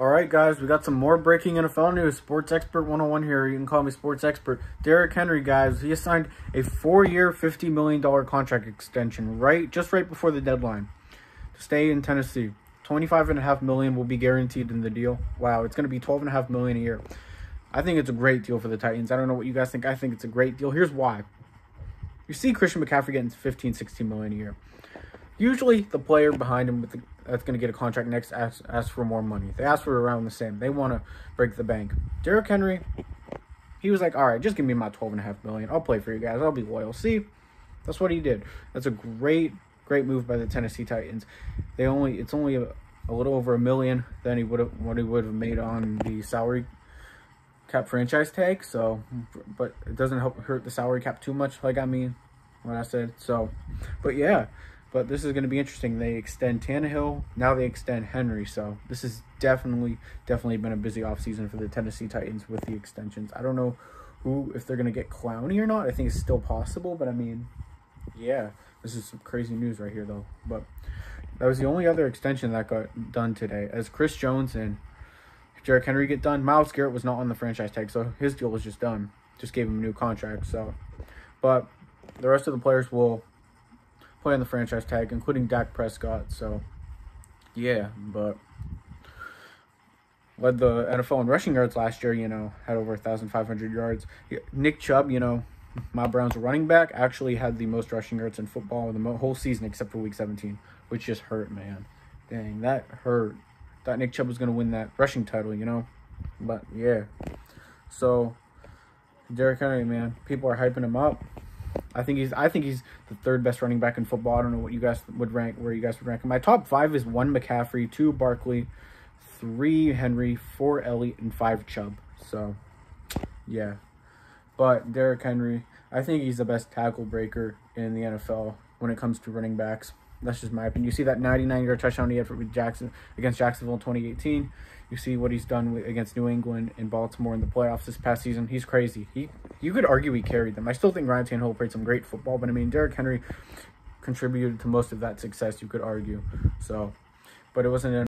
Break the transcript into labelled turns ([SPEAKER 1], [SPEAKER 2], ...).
[SPEAKER 1] All right, guys, we got some more breaking NFL news. Sports Expert 101 here. You can call me Sports Expert. Derrick Henry, guys, he signed a four-year, $50 million contract extension right just right before the deadline to stay in Tennessee. 25.5 million will be guaranteed in the deal. Wow, it's going to be 12.5 million a year. I think it's a great deal for the Titans. I don't know what you guys think. I think it's a great deal. Here's why. You see Christian McCaffrey getting 15, 16 million a year. Usually, the player behind him with the, that's going to get a contract next asks, for more money. They ask for around the same. They want to break the bank. Derrick Henry, he was like, all right, just give me my 12.5 million. I'll play for you guys. I'll be loyal. See, that's what he did. That's a great, great move by the Tennessee Titans. They only, it's only a, a little over a million than he would have, what he would have made on the salary cap franchise tag. So, but it doesn't help hurt the salary cap too much, like I mean, what I said. So, but yeah, but this is going to be interesting. They extend Tannehill. Now they extend Henry. So this has definitely, definitely been a busy offseason for the Tennessee Titans with the extensions. I don't know who, if they're going to get Clowney or not. I think it's still possible, but I mean, yeah, this is some crazy news right here, though. But that was the only other extension that got done today. As Chris Jones and Derrick Henry get done, Myles Garrett was not on the franchise tag, so his deal was just done. Just gave him a new contract. So, but the rest of the players will play on the franchise tag, including Dak Prescott. So, yeah, but led the NFL in rushing yards last year. You know, had over 1,500 yards. Nick Chubb, you know, my Browns running back, actually had the most rushing yards in football in the whole season except for Week 17, which just hurt, man. Dang, that hurt. Thought Nick Chubb was gonna win that rushing title, you know, but yeah. So, Derrick Henry, man, people are hyping him up. I think he's I think he's the third best running back in football. I don't know what you guys would rank where you guys would rank him. My top five is one McCaffrey, two Barkley, three Henry, four Elliott, and five Chubb. So yeah. But Derrick Henry, I think he's the best tackle breaker in the NFL when it comes to running backs. That's just my opinion. You see that 99 yard touchdown he had with Jackson against Jacksonville in 2018. You see what he's done with, against New England and Baltimore in the playoffs this past season. He's crazy. He you could argue he carried them. I still think Ryan Tannehill played some great football, but I mean Derrick Henry contributed to most of that success. You could argue so, but it wasn't